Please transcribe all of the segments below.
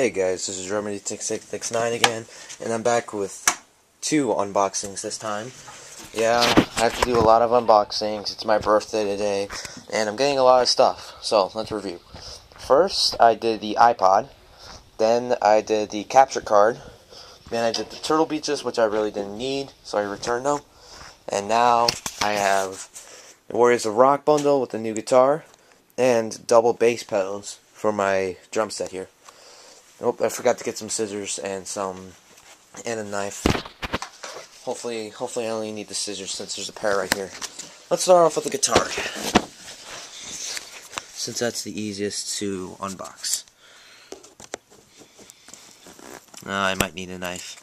Hey guys, this is Remedy6669 again, and I'm back with two unboxings this time. Yeah, I have to do a lot of unboxings. It's my birthday today, and I'm getting a lot of stuff. So, let's review. First, I did the iPod. Then, I did the capture card. Then, I did the Turtle Beaches, which I really didn't need, so I returned them. And now, I have the Warriors of Rock bundle with the new guitar, and double bass pedals for my drum set here. Oh, I forgot to get some scissors and some and a knife. Hopefully, hopefully I only need the scissors since there's a pair right here. Let's start off with the guitar. Since that's the easiest to unbox. Uh, I might need a knife.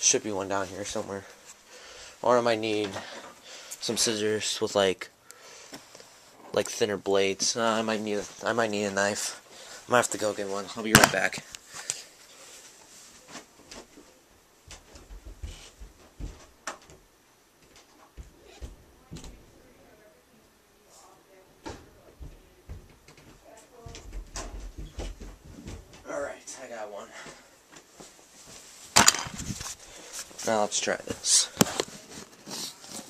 Should be one down here somewhere. Or I might need some scissors with like like thinner blades. Uh, I might need a, I might need a knife. I might have to go get one. I'll be right back. Alright, I got one. Now let's try this.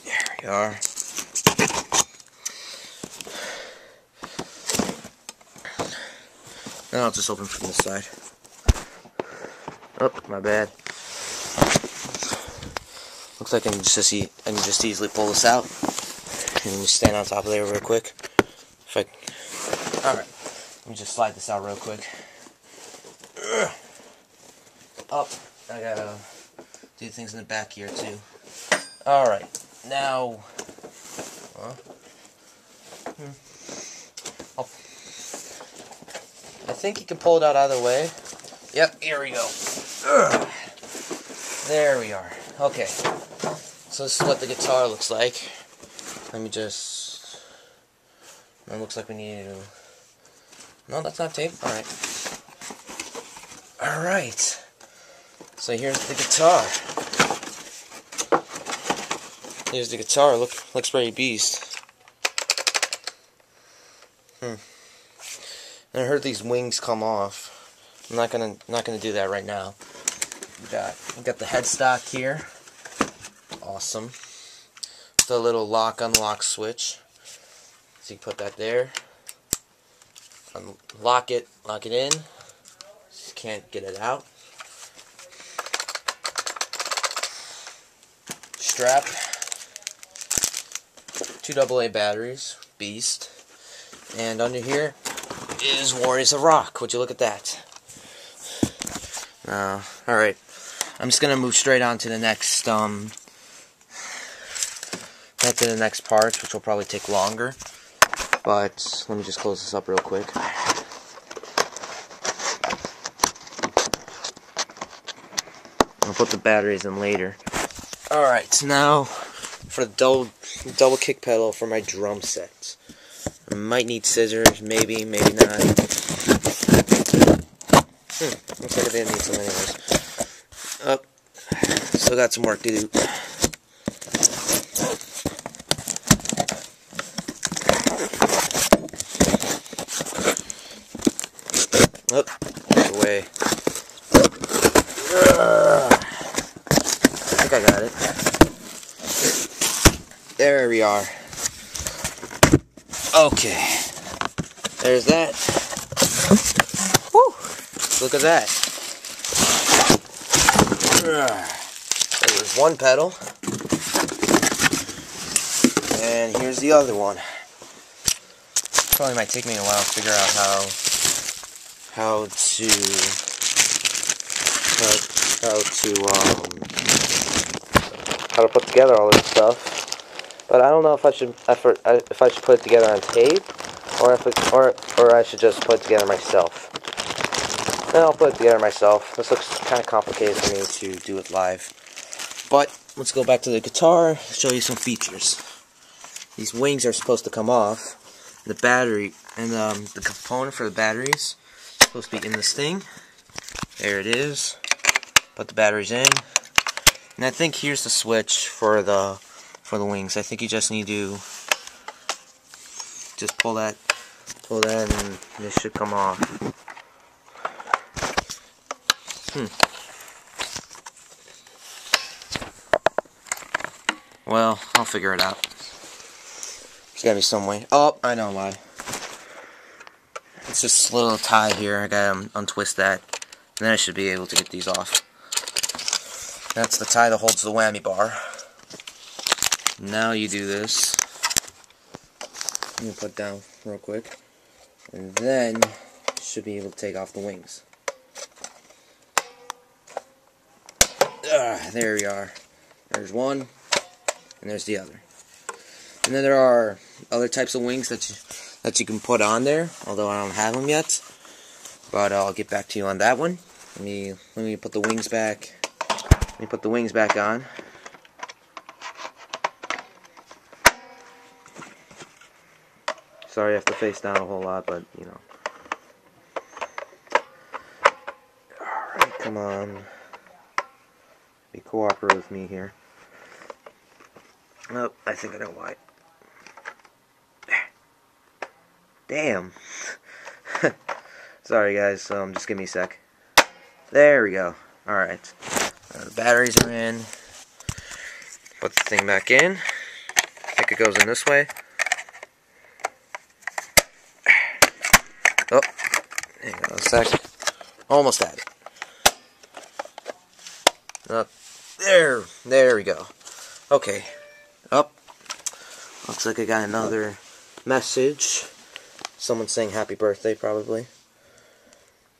There we are. Now I'll just open from this side. Oh, my bad. Looks like I can just see I can just easily pull this out and just stand on top of there real quick. If I, all right, let me just slide this out real quick. Up, I gotta do things in the back here too. All right, now. Hmm. I'll I think you can pull it out either way. Yep, here we go. Ugh. There we are. Okay. So this is what the guitar looks like. Let me just... It looks like we need to... No, that's not tape. Alright. Alright. So here's the guitar. Here's the guitar. Look, looks pretty beast. Hmm. And I heard these wings come off. I'm not gonna not gonna do that right now. We got we got the headstock here. Awesome. The little lock unlock switch. So you put that there. Unlock it, lock it in. Just can't get it out. Strap. Two AA batteries. Beast. And under here, is Warriors of Rock. Would you look at that? Uh, alright. I'm just gonna move straight on to the next, um, back to the next part, which will probably take longer. But, let me just close this up real quick. I'll put the batteries in later. Alright, so now for the double, double kick pedal for my drum set. Might need scissors, maybe, maybe not. Hmm, looks like I didn't need some anyways. Oh, still got some work to do. Oh, away. I think I got it. There we are. Okay. There's that. Woo! Look at that. There's one pedal. And here's the other one. Probably might take me a while to figure out how how to how, how to um how to put together all this stuff. But I don't know if I should if I should put it together on tape or if it, or or I should just put it together myself. Then I'll put it together myself. This looks kind of complicated for me to do it live. But let's go back to the guitar. Show you some features. These wings are supposed to come off. The battery and um, the component for the batteries supposed to be in this thing. There it is. Put the batteries in. And I think here's the switch for the for the wings. I think you just need to just pull that pull that and this should come off. Hmm. Well, I'll figure it out. There's gotta be some way. Oh, I know why. It's this little tie here. I gotta um, untwist that. And then I should be able to get these off. That's the tie that holds the whammy bar. Now you do this. Me put down real quick. And then you should be able to take off the wings. Ah, there we are. There's one, and there's the other. And then there are other types of wings that you, that you can put on there, although I don't have them yet. But I'll get back to you on that one. Let me let me put the wings back. Let me put the wings back on. Sorry I have to face down a whole lot, but you know. Alright, come on. Be cooperative with me here. Oh, I think I know why. Damn. Sorry guys, um, just give me a sec. There we go. Alright. Uh, the batteries are in. Put the thing back in. I think it goes in this way. Oh, Almost at it. Up. There. There we go. Okay. Up. Looks like I got another message. Someone saying happy birthday, probably.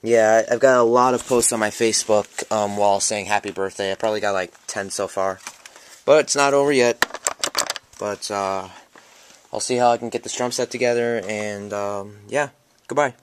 Yeah, I've got a lot of posts on my Facebook um, wall saying happy birthday. I probably got like 10 so far. But it's not over yet. But uh, I'll see how I can get this drum set together. And um, yeah, goodbye.